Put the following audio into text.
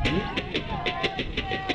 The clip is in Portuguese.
Hum?